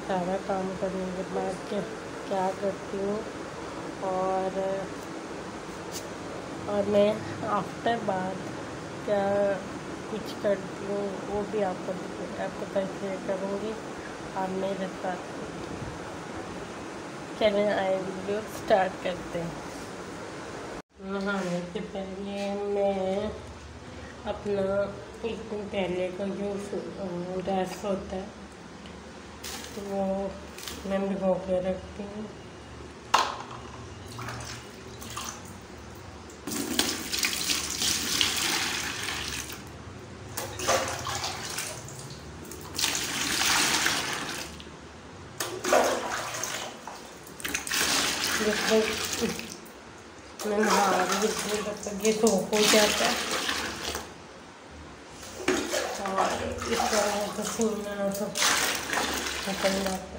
सारा काम करने के बाद क्या करती हूँ? और और मैं आफ्टर बाद क्या कुछ करती हूँ, वो भी आपको आपको शेयर करूँगी, आप मेरे साथ चलें आए, वीडियो स्टार्ट करते हैं। नहाने से पहले मैं अपना, एक दिन पहले का जो ड्रेस होता है तो वो मैं भिगो के रखती हूँ मैं नहा रही हूँ तब तक ये सोख हो जाता है। और इस तरह का पसीना सब। जाता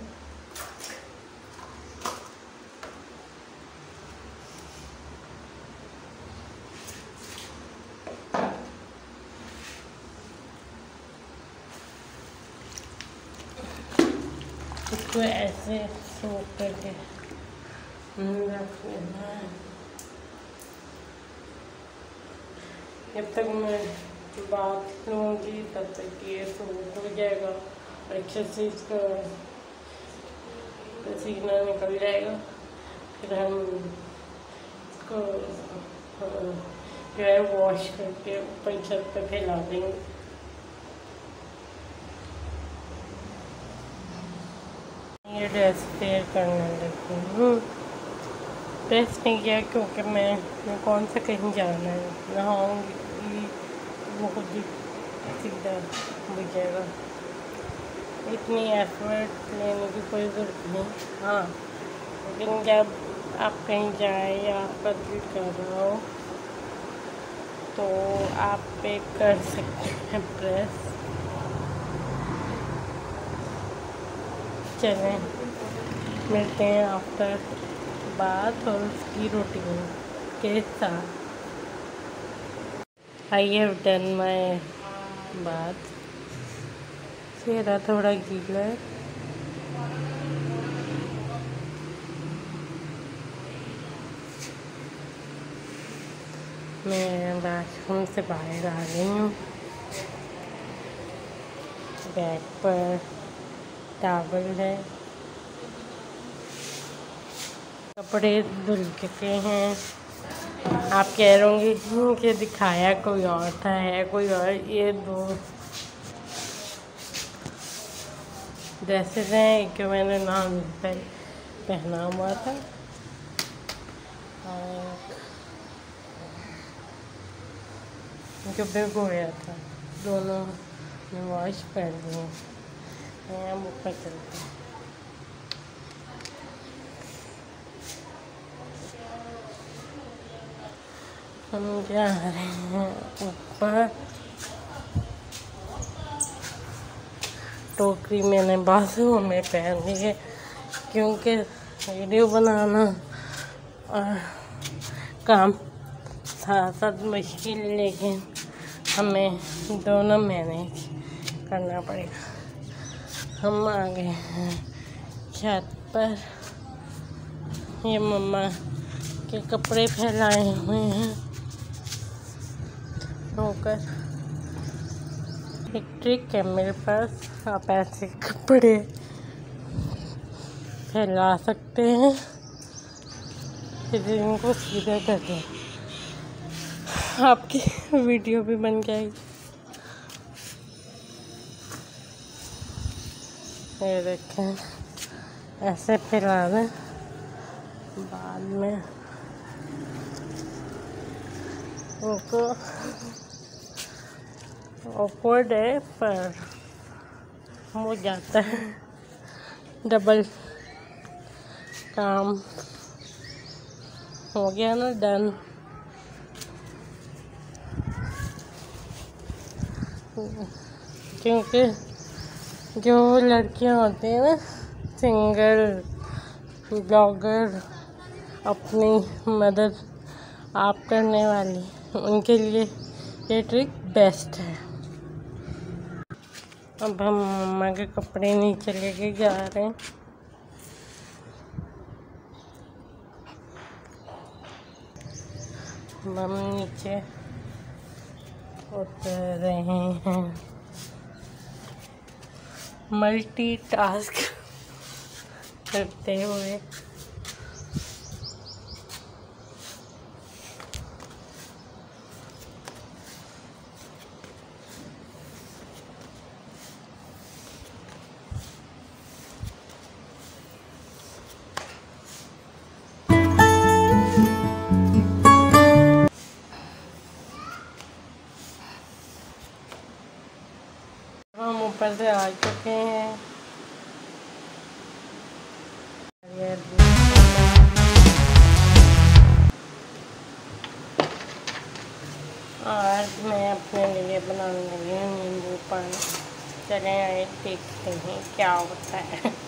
इसको ऐसे सोख करके जब तक मैं बात लूँगी तब तक ये सूख हो जाएगा। से इसका पसीना निकल जाएगा फिर हम इसको जो है वॉश करके ऊपर छत पे फैला देंगे। ये ड्रेस पेयर करने लगी हूँ। ड्रेस नहीं किया क्योंकि मैं, मैं कौन सा कहीं जाना है। नहाऊँगी बहुत ही सीधा बुझ जाएगा। इतनी एफर्ट लेने की कोई ज़रूरत नहीं। हाँ लेकिन जब आप कहीं जाए या आपका दिल कर रहा हो तो आप पे कर सकते हैं प्रेस चलें, मिलते हैं आफ्टर बात और उसकी रूटीन के साथ। आई हैव डन माई बात। चेहरा थोड़ा गीला है। मैं बाथरूम से बाहर आ गई हूँ। बैग पर टावल है। कपड़े धुल चुके हैं। आप कह रहे होंगे कि दिखाया कोई और था, है कोई और? ये दो ड्रेसेस हैं एक मैंने नाम पहना हुआ था। और जो भिगोया था, दोनों ने वॉश कर लिए। हैं हम ऊपर चलते हैं। हम जा रहे हैं ऊपर। टोकरी मैंने बाजू में पहन ली है, क्योंकि वीडियो बनाना और काम साथ साथ मुश्किल, लेकिन हमें दोनों मैनेज करना पड़ेगा। हम आ गए हैं छत पर। ये मम्मा के कपड़े फैलाए हुए हैं। होकर एक ट्रिक है मेरे पास। आप ऐसे कपड़े फैला सकते हैं। फिर इनको सीधा कर दें। आपकी वीडियो भी बन जाएगी। ये देखें, ऐसे फैला दें बाद में उनको ऑकवर्ड है पर हो जाता है। डबल काम हो गया ना, डन। क्योंकि जो लड़कियाँ होती हैं ना सिंगल ब्लॉगर, अपनी मदद आप करने वाली, उनके लिए ये ट्रिक बेस्ट है। अब हम मम्मा के कपड़े नीचे लेके जा रहे हैं। हम नीचे उतर रहे हैं। मल्टी टास्क करते हुए। से आ चुके हैं। आज मैं अपने लिए बनाने लगी हूँ नींबू पानी। चले आए देखते हैं क्या होता है।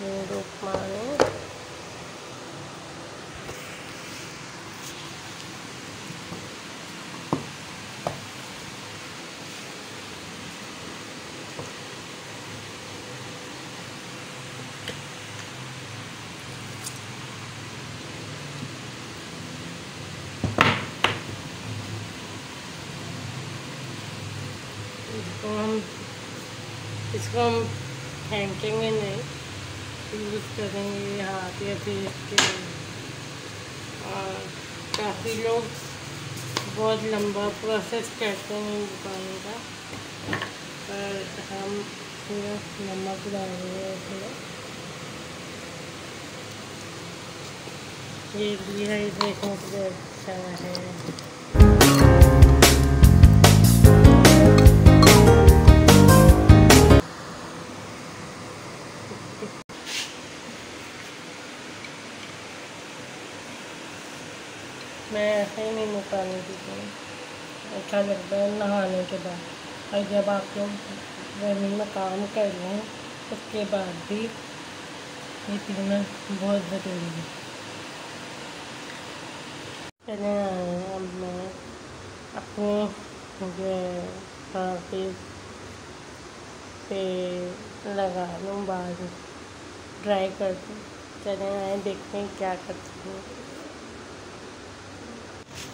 नींबू पानी इसको हम इसको हम फेंकेंगे नहीं यूज़ करेंगे हाथ या फेस के और काफ़ी लोग बहुत लंबा प्रोसेस करते हैं दुकान का। पर हम सिर्फ़ नमक डालेंगे इसमें ये भी है, देखने के लिए अच्छा है। मैं ऐसे ही नहीं पानी हूँ अच्छा लगता है नहाने के बाद, और जब आप लोग गर्मी में काम कर रहे हैं, उसके बाद भी ये पीना बहुत ज़रूरी है। चले अब मैं अपने जो काफ़ी पे लगा लूँ बाल ड्राई कर दूँ चले, आए, देखते हैं क्या करते हैं।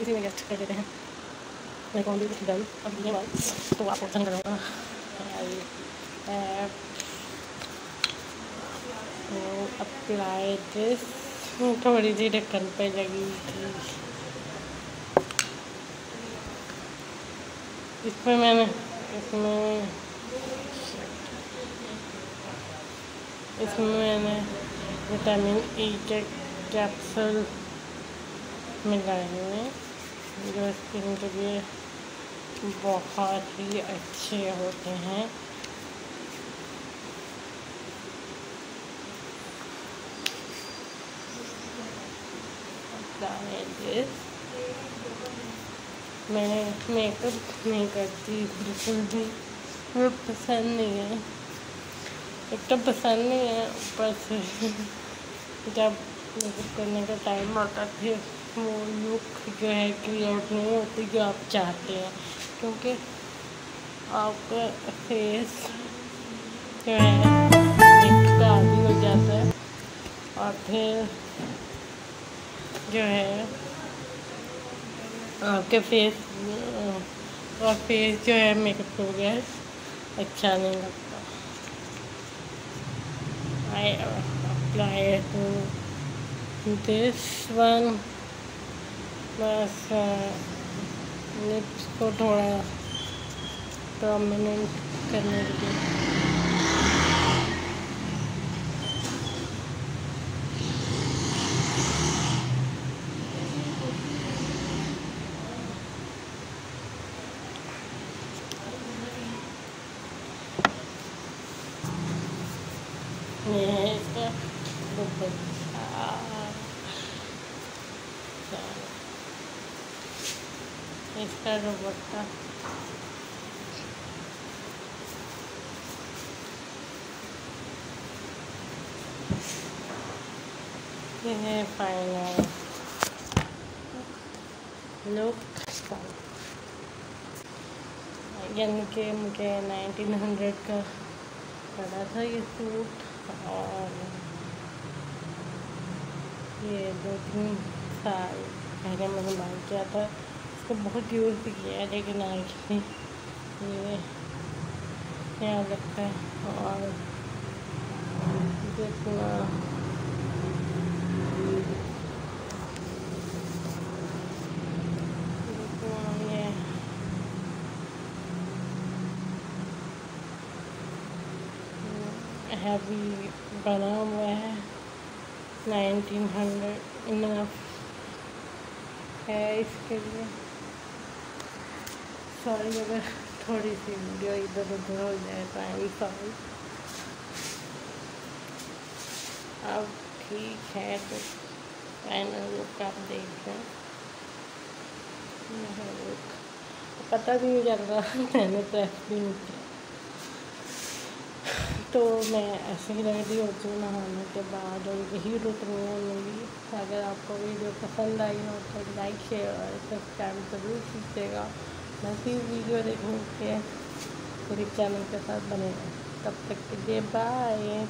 इसी में गेस्ट कर देते हैं मैं कहूँगी कुछ डन अब ये बाल तो आपको पसंद करूँगा अप्लाई दिस थोड़ी सी ढक्कन पे लगी थी। इसमें मैंने, इसमें इसमें मैंने विटामिन ई के कैप्सूल मिलाए हैं। जो स्किन के लिए बहुत ही अच्छे होते हैं। मैंने मेकअप नहीं करती, बिल्कुल भी। मुझे पसंद नहीं है। एक तो पसंद नहीं है ऊपर से जब मेकअप करने का टाइम आता फिर वो लुक जो है क्रिएट नहीं होती जो आप चाहते हैं, क्योंकि आपका फेस जो है हो जाता है और फिर जो है आपके फेस और फेस जो है मेकअप हो गया अच्छा नहीं लगता। I apply to this one बस लिप्स को थोड़ा प्रोमिनेंट करने के लिए। ये है इसका दुपट्टा इसका दुपट्टा है फाइनल लुक यानी कि मुझे नाइनटीन हंड्रेड का पड़ा था ये सूट और ये दो तीन साल पहले मैंने बाय किया था। इसको बहुत यूज़ भी किया है, लेकिन आगे ये यहाँ लगता है? और जितना हैवी बना हुआ है। नाइनटीन हंड्रेड इनफ है इसके लिए। सॉरी अगर थोड़ी सी वीडियो इधर उधर हो जाए तो आई सॉरी अब ठीक है तो फाइनल लुक आप देख? रहे हैं पता भी नहीं चल रहा, मैंने प्रेस भी नहीं किया तो मैं ऐसे ही रेडी होती हूँ नहाने के बाद और यही रुकनी है मेरी। अगर आपको वीडियो पसंद आई हो तो लाइक शेयर और सब्सक्राइब ज़रूर कीजिएगा। मैं फिर वीडियो देखने के मेरे चैनल के साथ बने तब तक के लिए बाय